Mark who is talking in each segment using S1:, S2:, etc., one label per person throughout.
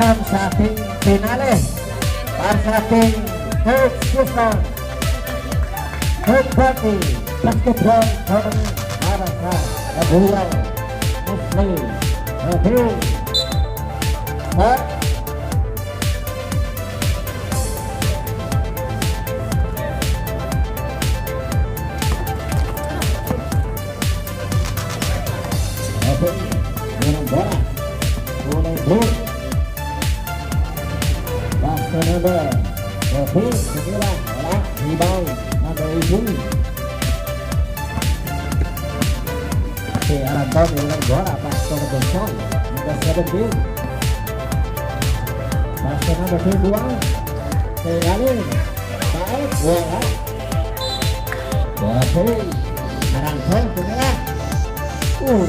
S1: welcome sa ating finale. Para sa ating third season third party basketball tournament para sa Kabuyaw Muslim Okay Start kecil masternya kecil dua sekali baik bola bola pun arang pun punya uh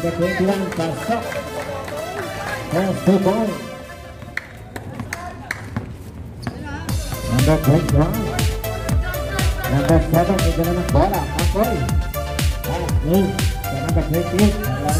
S1: ada keunggulan pasok Satu gol Anda baik dong Anda bola Pak Boy Baik, jangan berhenti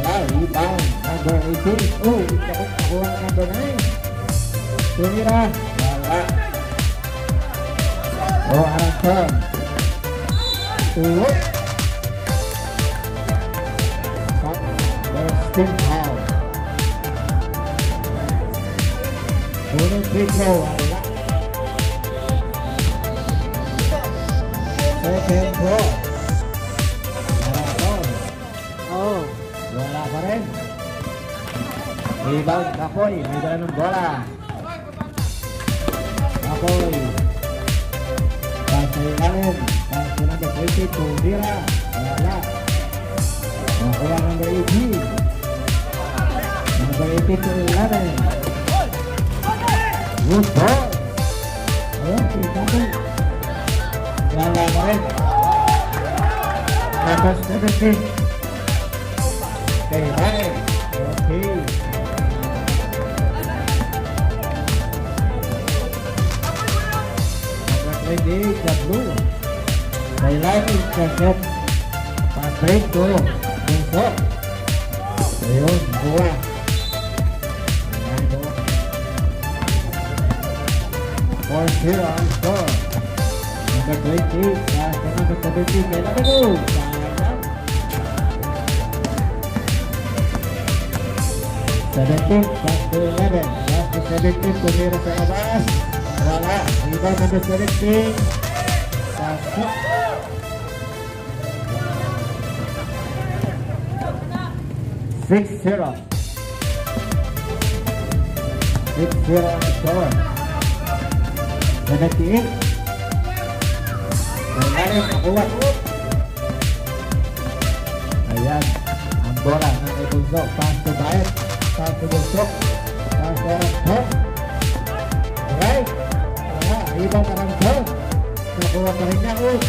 S1: Wala, rebound Number 18 Oh, ito nakuha number 9 Tumira Wala Oh, Aranton Ulo There's Hall Unang free throw Wala Second throw Rebound Kapoy, medan ng bola. Kapoy. Pasay kanan. Pasay number 80, Tundira. Wala. Nakuha number 80. Number 80 to 11. Good ball. Ayan, si Kapoy. Lala mo rin. Number 17. Kay lagi cocok pabrik dulu besok ayo dua Porsi angkor Nomor 20 Nah, karena nomor 20 Bela Sedetik Satu leben Satu sedetik Pemirsa Abbas Wala Lima nomor sedetik Satu. Six zero. Six zero on the score. 78. Malalim, nakuha. Ayan. Ang bola ng. Pass to. Pass to. Pass to. Nakuha pa rin niya. Oh.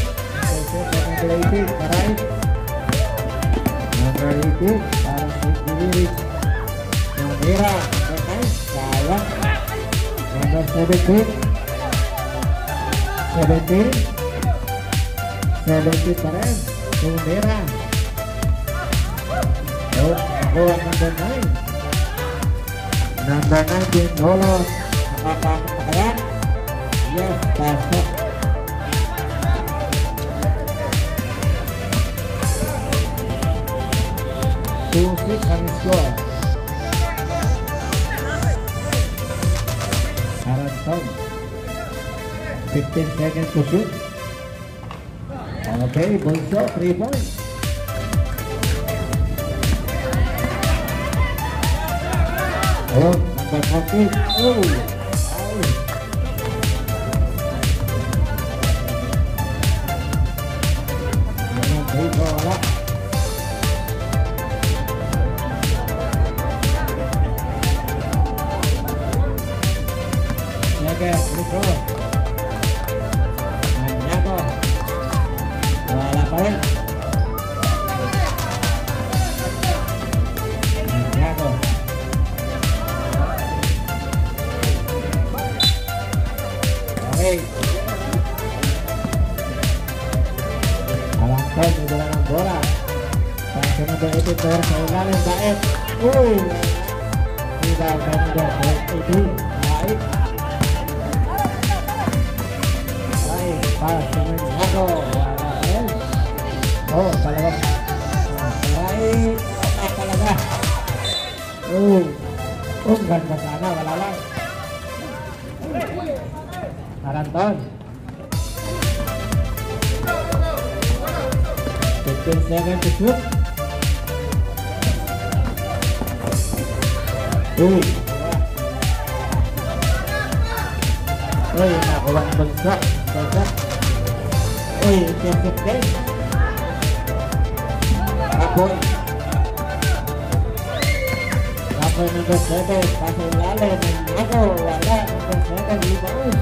S1: Number 18. Paray. Number 18 milik yang merah PKS nomor 17 17 17 Perez yang merah. Oh, oh, number 9 Number apa-apa kalian? Yes, pasok. Two six ang score. Aranton. 15 seconds to shoot. Okay, Bunso, 3 points. Oh, number 14. Oh, Uy Uy, nakuha ang cô Bagsak Uy, mình din Apoy Apoy number 7 Pasok lalim cô và lá 7 này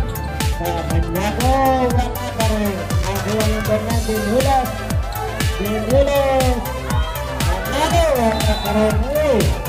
S1: Kaya Manyako mình pa rin Nakuha number 9 Dinulas Dinulas Manyako Wala cô rin Uy này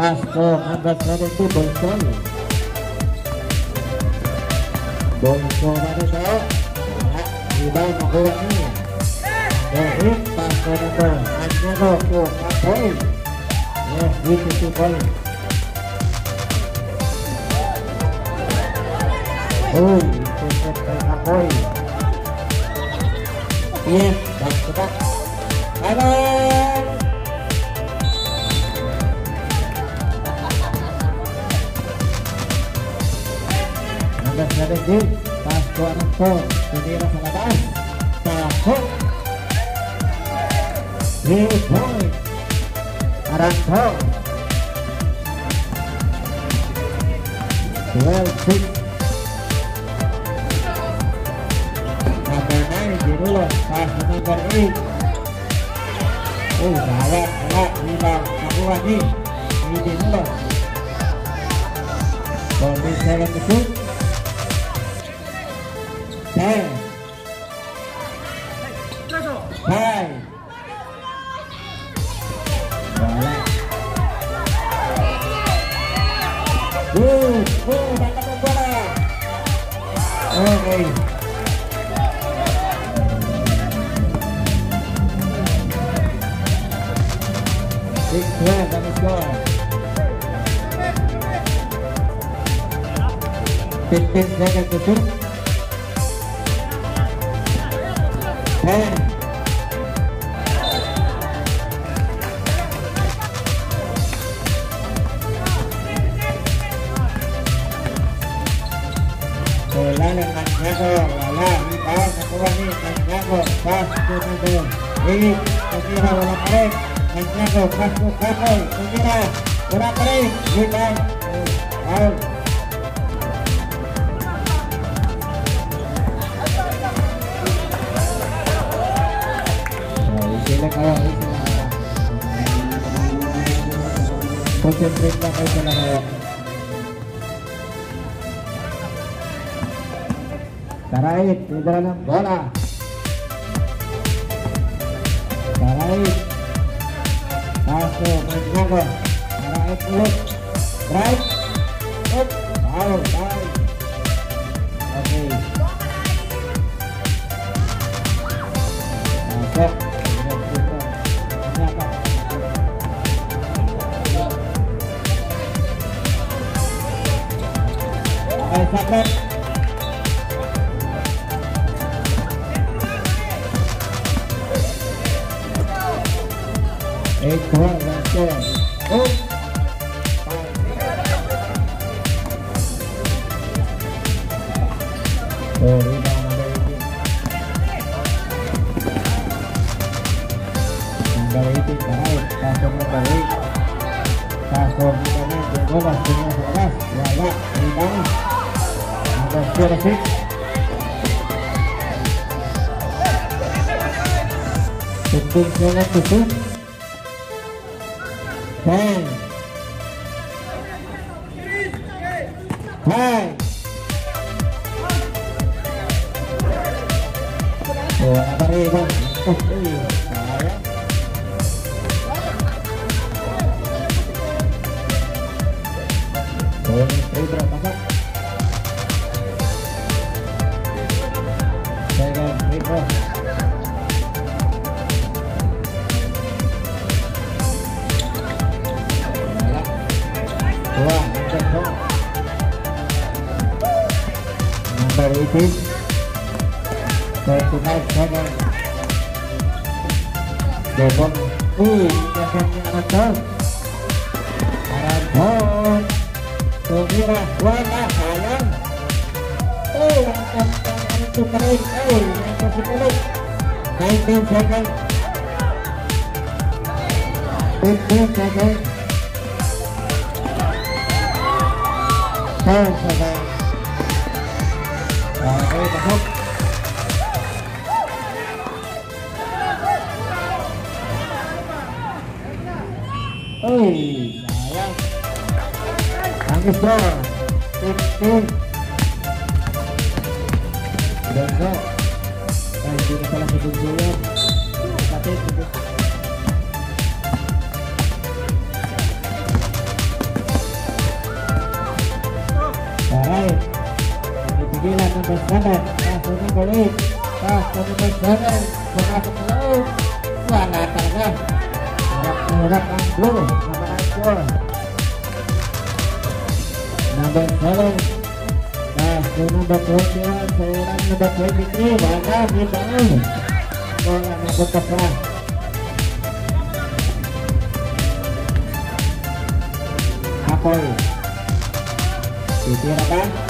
S1: Pasko Ambassador itu bongso Bonso mana so Di bawah niya Dahil Pasko pasco to At nyo to Ya Yes, point Bye bye Takot. Tinira sa labas. Takot. Three points. Aranto. 12-6. Andrés, Magnano, Franco, Carlos, Segura, por Andrés, Gimán, Raúl. Sila kayo, sila. Concentrate lang kayo sa nakawak. Tarayin, tindra ng bola. Bola. Baik. Masuk, masuk. Right, left, right. Up, down, down. Seconds hai shoot. 10. 9. Oh, apa nih bang? Berapa kak? 18. 35 seconds. Devon. Uh, Devon yang nonton. Arabon. Tumira. Wala, sayang. Oh, langkah tangan itu kering. Oh, langkah sepuluh. 19 seconds. 15 seconds. 10 seconds. Oke, masuk. Oi, sayang. Tangis bro. Bagus banget, kasurnya belit sama Nambah nambah itu Banyak,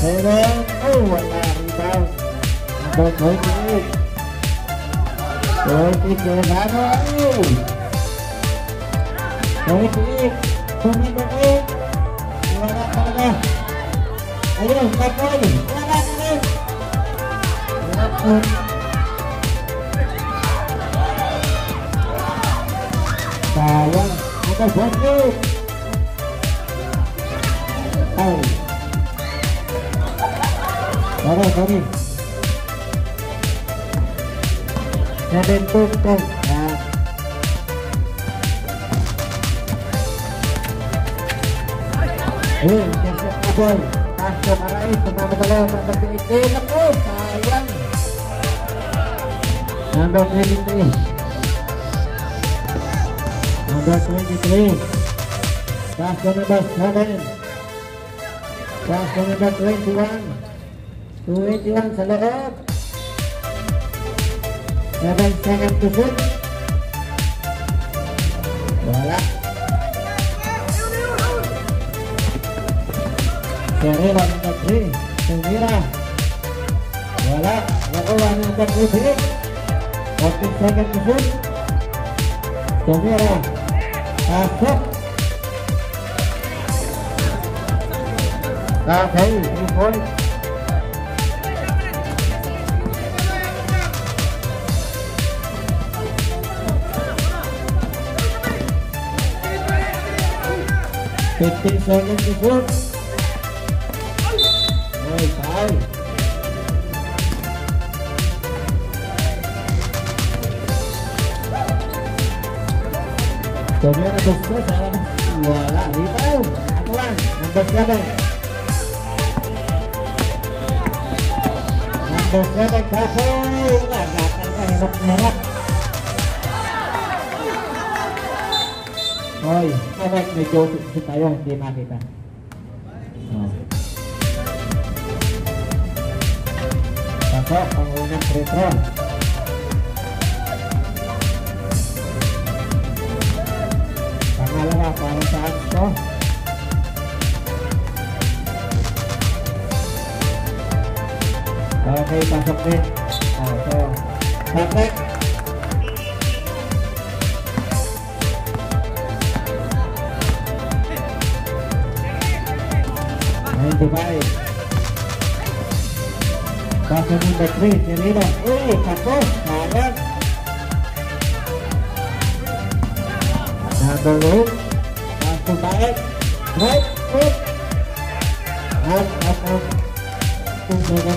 S1: Number 10. Ramson. Ramson. tao nabali. Ramson. Basket. Seventeen, eight. Kapoy sa labas. Wala talaga. Harap na harap ang number đã Seven. Oh, wala. Rebound. Number twenty-eight. Twenty-seven. Oh. Twenty-eight. To number Taruh, taruh. Jangan tumpeng. Nah. Hei, jangan nah, kubur. Kasih marahin teman-teman seperti ini. Lepuh, sayang. Nambah kredit ini. Nambah kredit ini. Kasih nambah 7. Kasih nambah 21. Duit yang seloob. Labang sangat kusut. Bola. Dari warna negeri, Sengkira. Bola, lalu warna negeri. Sangat kusut. Sengkira. Masuk. Kafei, ini 15 giây 50 phút 16 Tôi biết là cục rất là Vừa là đi tao Hả các bạn Mình bật ra đây Mình bật ra đây Khá khô Là gạt Là gạt Là gạt Oy, kahit may Joseph dito tayo, hindi makita. Ah. Oh. Pasok ang unang free throw. Pangalawa, para saan ito? Okay, pasok din. Ah, so, perfect. Ninety-five. Pasok number three, Serino. Uy, sako, sayang. Number eight, baik. Right, right. Out, out, out. Tumpukan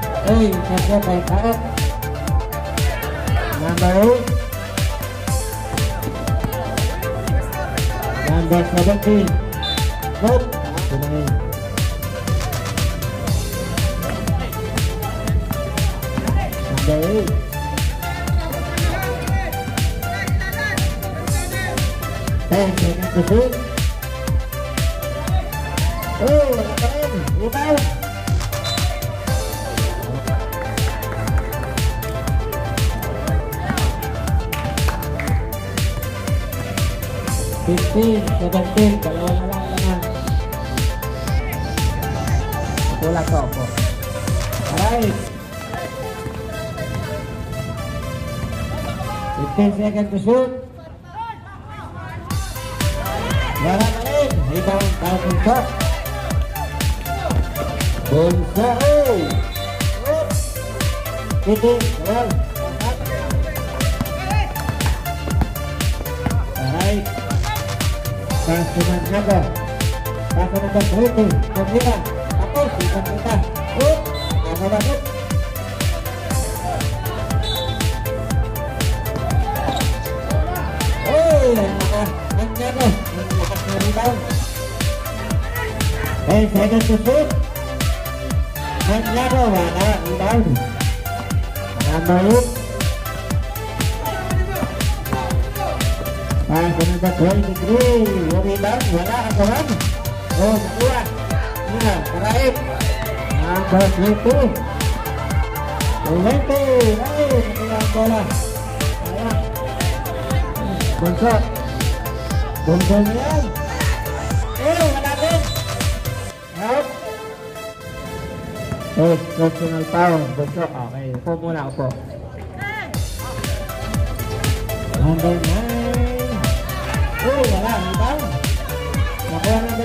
S1: tweet. Lucky cho thầy hello. làm tweet, làm đẹp và baik banget. Number eight. này làm Good. Tunay. Number eight. Ten seconds. Oh, wala pa rin. Team, second team, na lang naman. Alright. 15 seconds to shoot. Wala na rin. Thousand pasukan Anda pasukan berhenti menerima atau bukan kita up kamera up Hei. Hei, saya tersebut. sebut Anjano mana rebound. Nama. 8. Pasunod na 23. Yung rebound, wala. Agawan. Oh, nakuha. Yan, karaip. Number 20. 20. Ay, nakuha ang bola. Ayan. Bunso. Bunso na yan. Eh, personal foul. Bunso. Okay, upo muna upo. Number 9.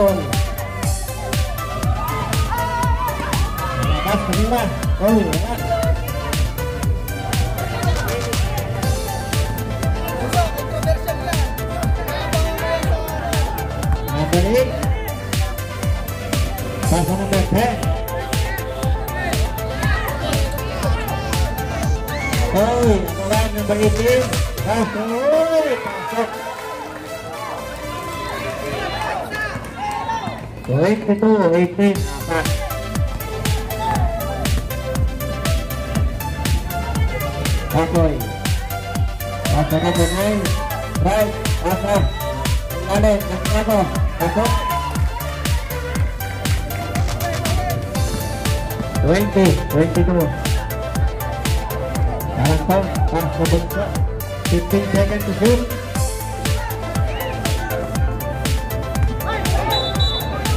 S1: Aton Lepas terima Oh iya, lepas Mabeli Pasangan bebek. Oh, iya, kemarin yang bagi tim Masuk, masuk. Number cái Pasok number 10. Oh, nakuha number 18. Pasok. Uy, pasok. 22, 18. Apat. Akoy. Pasok number 9. Right. Pasok. Ilalim. Nakuha ko. Pasok. 20, 22. Sekarang Tom, pas membentuk 15 seconds to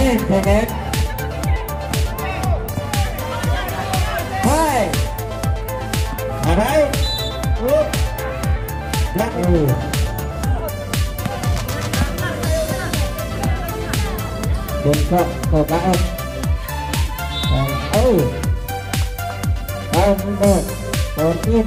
S1: Three. 10 seconds. hai, All right. Whoop. Block. Oh. bên cạnh của các em ôi ba mươi một đầu tiên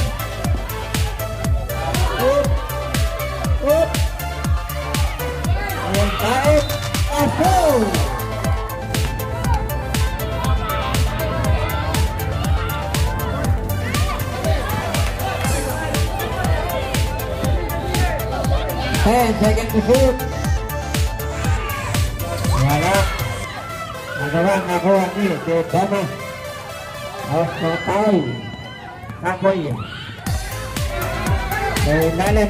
S1: Ten seconds to shoot. Wala. Nagawa nakuha ni Jodama. Out na tayo. Kapoy. Sa ilalim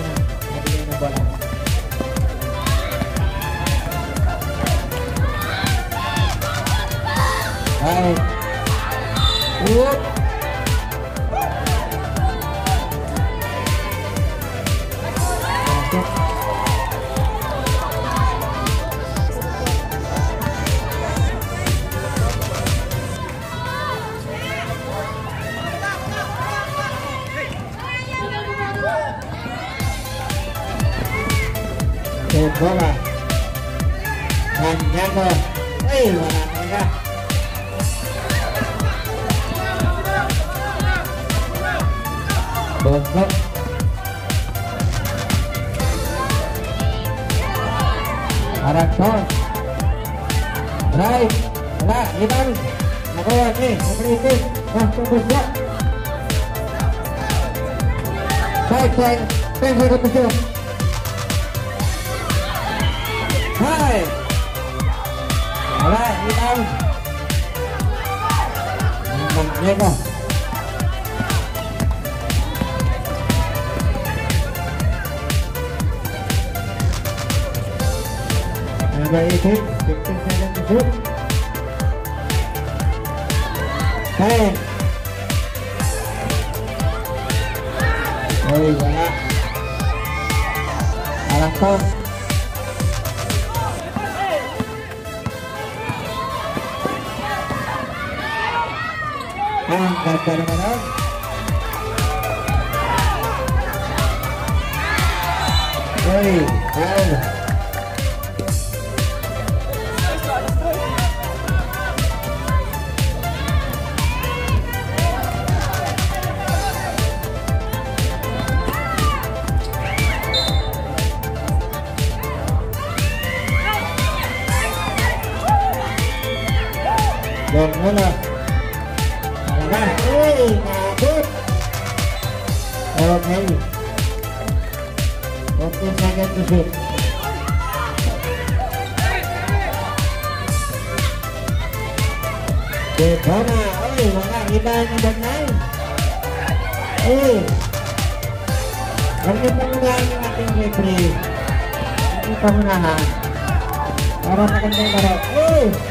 S1: by 18, 15 seconds to shoot. 10. Uy, wala. Alam ko. Ang ganda naman nun. Uy, foul. Yang mana? Mana? Hei masuk oke oke saya tusuk Bebana, oi, mga ibang-ibang na Oi, ganyan na nga yung ating referee. Para magandang barok. Oi!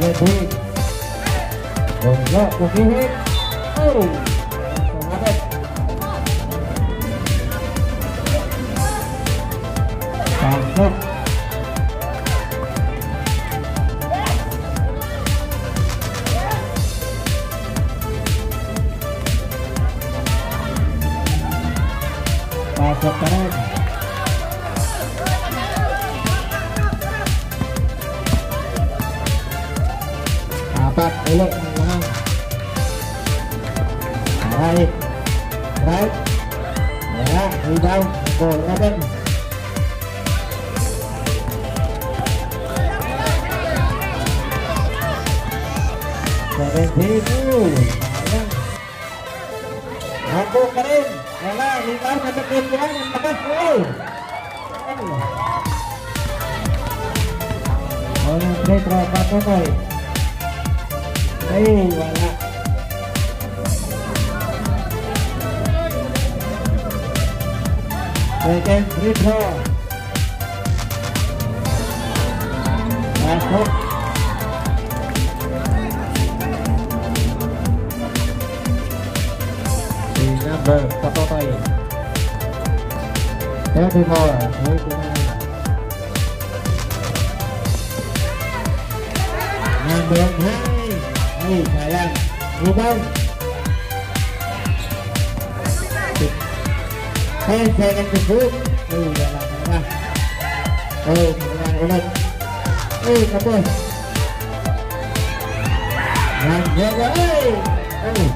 S1: pakai duit. Goblok, kukihin. Second free throw. Pasok. Si number Patotoy. 34. 39. Number 9. Ay, sayang. Rebound. 10 seconds to shoot. eh jangan gebuk. Oh merah merah oh merah ulang eh kabeh lanjut eh. Eh.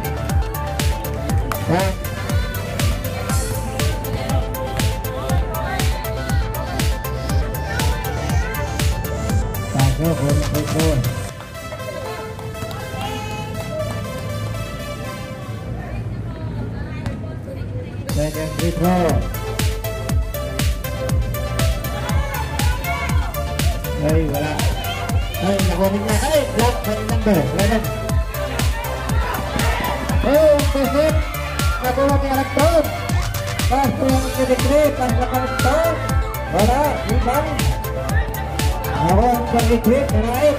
S1: Kinikri. Right.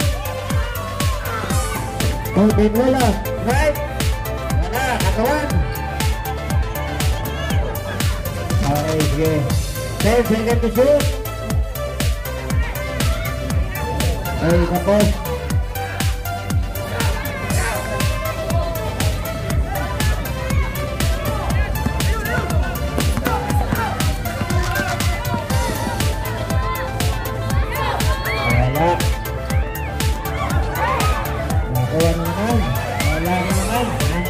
S1: Tubig Lola. Right. Wala, nakawan. Okay, sige. 10 seconds to shoot. Ay, tapos.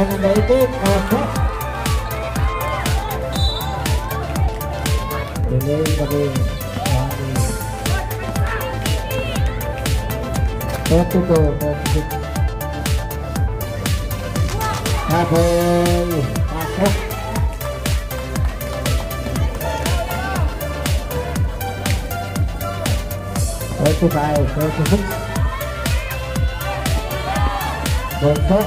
S1: itu, masuk. Jadi, tapi Satu tuh, satu. Habis, masuk. Thirty five, thirty six. Bontok,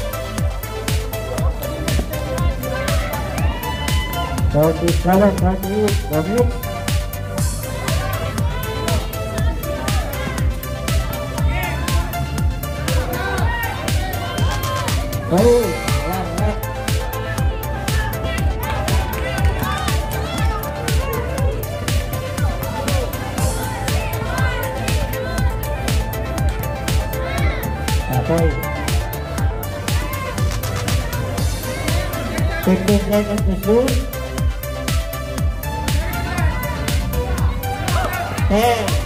S1: seven, forty eight, Dominic. Oh, one, one. Apoy. Fifteen seconds to shoot. É.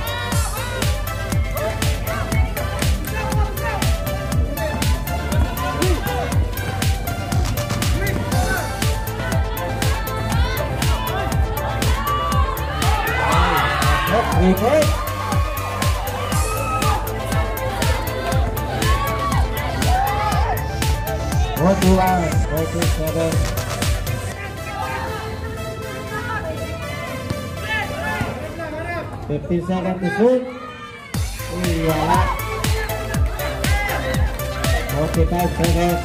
S1: Bisa kan dusun iya lah. Oke baik baik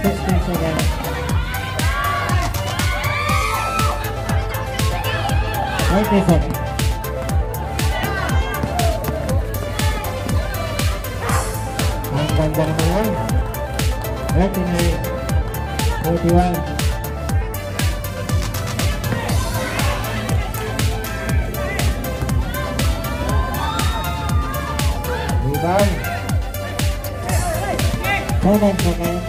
S1: Terus desa sob Ya ini. Ninety seconds. Ang ganda naman yun. 39, 41. Rebound. Seven seconds.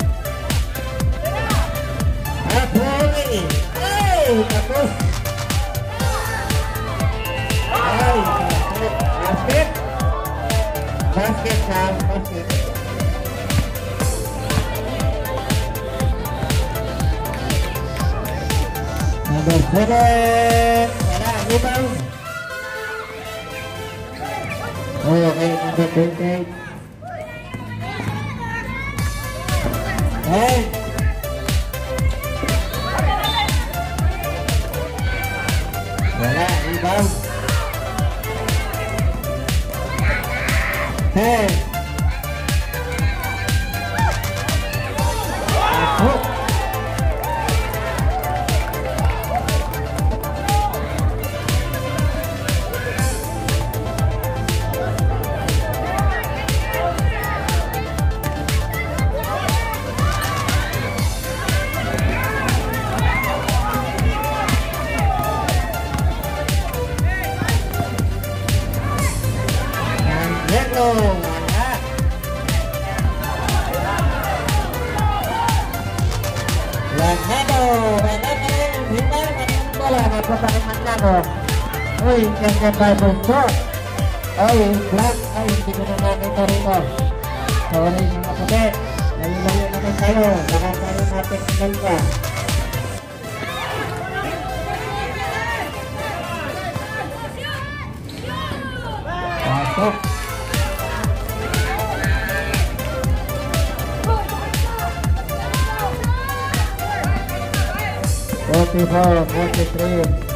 S1: Apoy! Ay! Tapos! Ay! Basket! Basket ka! Basket! Number seven. Wala, rebound. Oh, được number 28. Hey. By Bonso. Uy, black. Ay, hindi ko na nakita rito. Sorry mga puti. Layo-layo naman kayo. Baka tayo natin ka. Pasok. Forty-four, forty-three.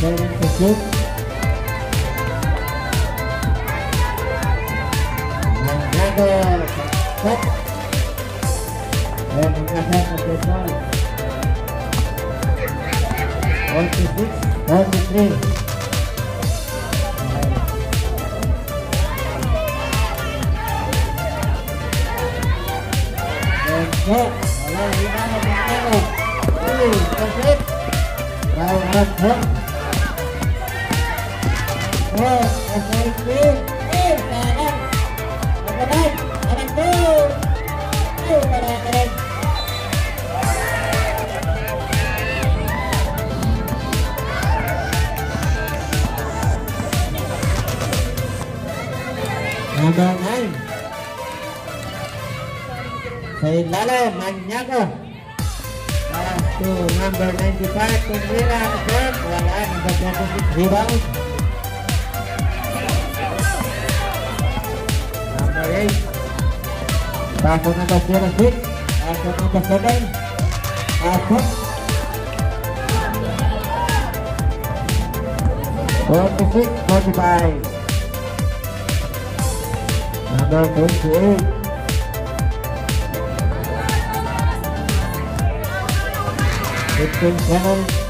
S1: dan Facebook yang ada top dan ada profesional on Facebook dan Twitter Besok, kalau kita mau menang, ini, besok, kalau Number 9 Say Lalo Manyago Lawan to number 95 Kumbilan Kern Walaan 46 rebound Tackle number four is hit. Tackle number Forty-six, forty-five. Number twenty-eight. Fifteen, seven.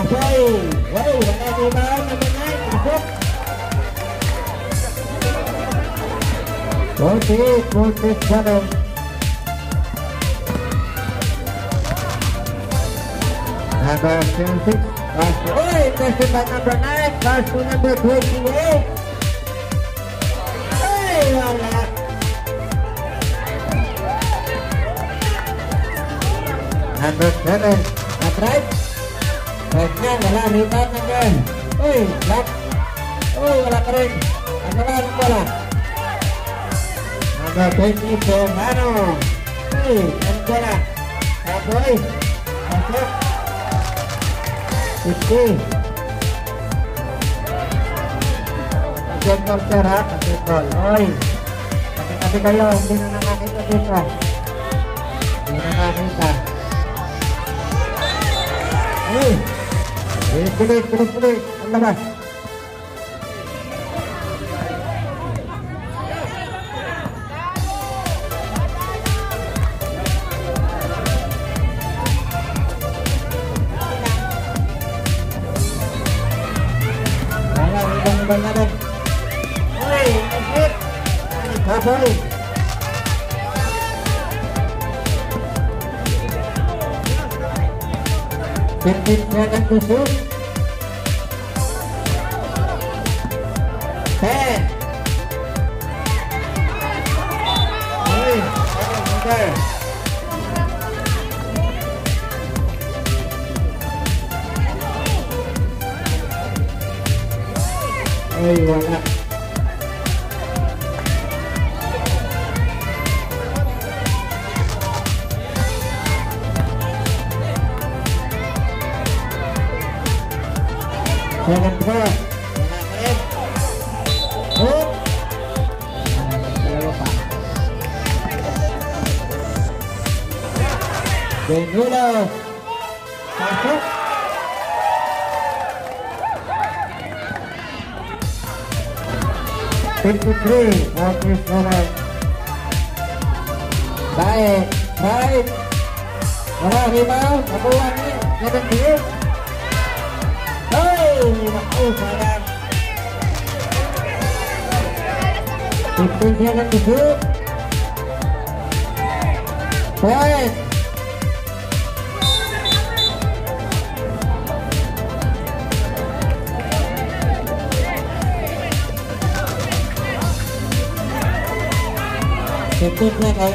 S1: Halfway. Wow, wala rebound. Number nine. Pasok. 48, 47. Number 26. Pass to, oh, interested by number 9. Pass to number 28. Ay, wala. Number 7. Na-drive. Right Right na, wala. Rebound ng girl. Uy, lock. Uy, wala pa rin. Ang wala, ang wala. Number 20 po, Mano. Uy, ang wala. Ah, Kaboy. Ang lock. 50. Diyan ng pera, kapitol. Oy! Pati-pati kayo, hindi na nakakita dito. Hindi na nakakita. Hey! Uy, đi bilis, bilis, bilis. Ang anh đây ibang ibang na rin. Uy, đi, Kaboy. Fifteen seconds to shoot. Ten. know you are not. phút nha thầy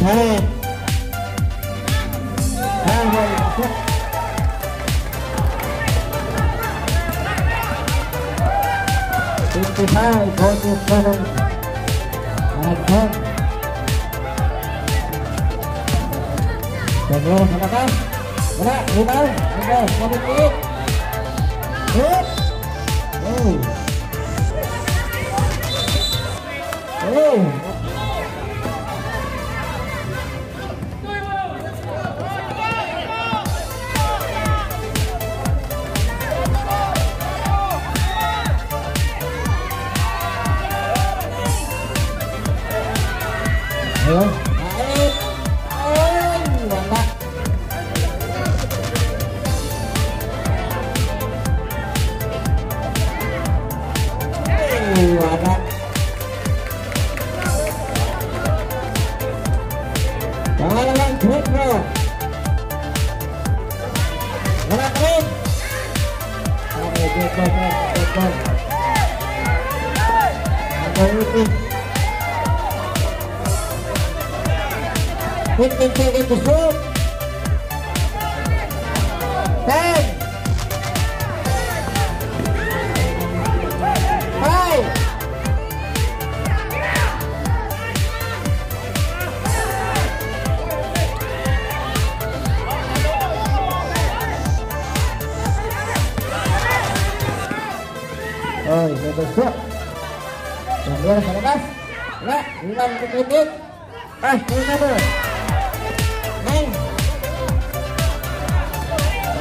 S1: Thế Hai người một phút Phút thứ hai, có nhịp cho mình Hành thân Đừng luôn, thằng bác á Đó, đi đâu, đi đâu, qua bên kia. 10. 5. Oh, double shot. Kemudian sa labas. Wala, ilang titik. Ah, ini number. rồi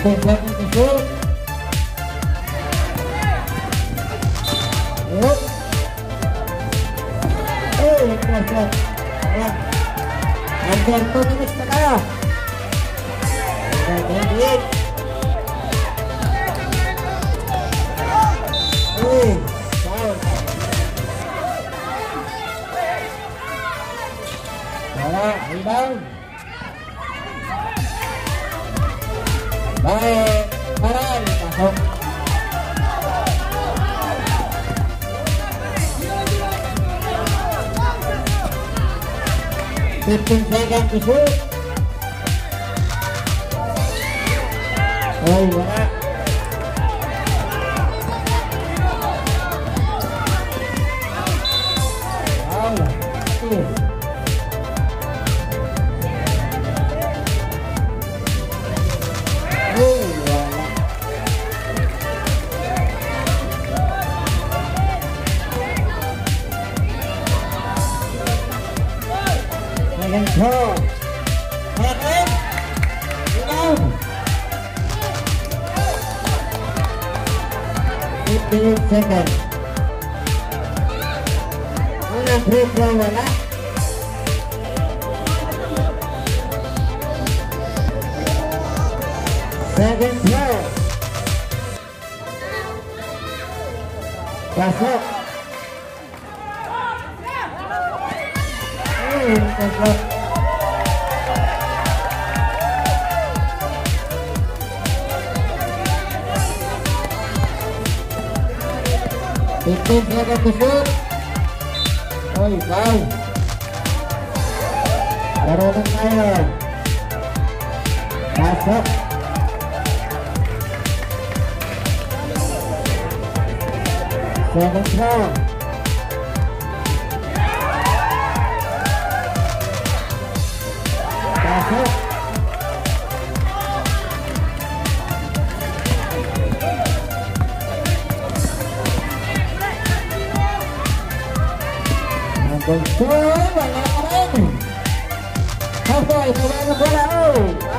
S1: Kembali usul. Up. Ya. been played that before? All right. Oy, foul. Marunong xe Pasok. Second ba Pasok. Vâng, two, wala ka rin. Hasoy, wala na bola. Oh, foul. Pasok.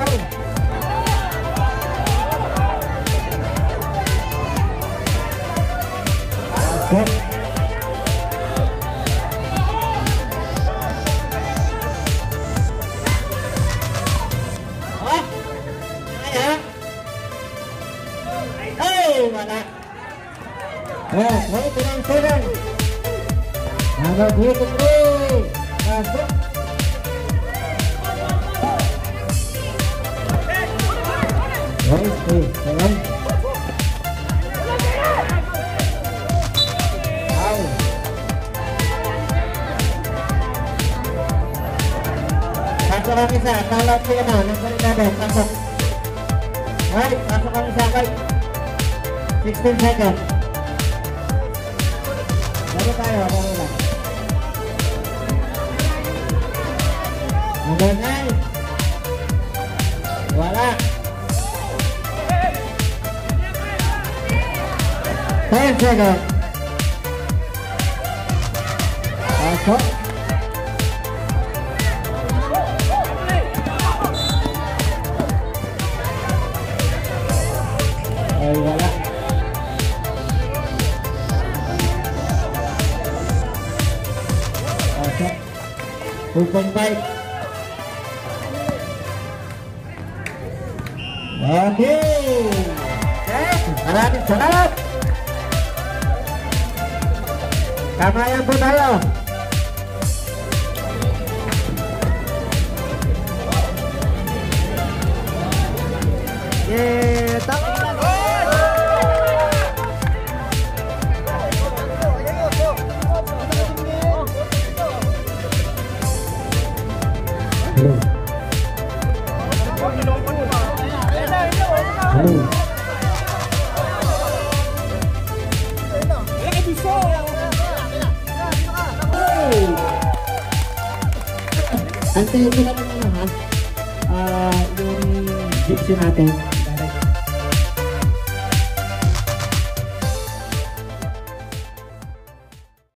S1: 16 seconds. Laro tayo, laro lang. Number 9. Wala. 10 seconds. Pasok. Ay, dukung baik. Oke jalan jalan Kamu yang pun
S2: ayo Yeay,
S1: Hello. Antayin ko na ano ha. Ah, yung gypsy natin.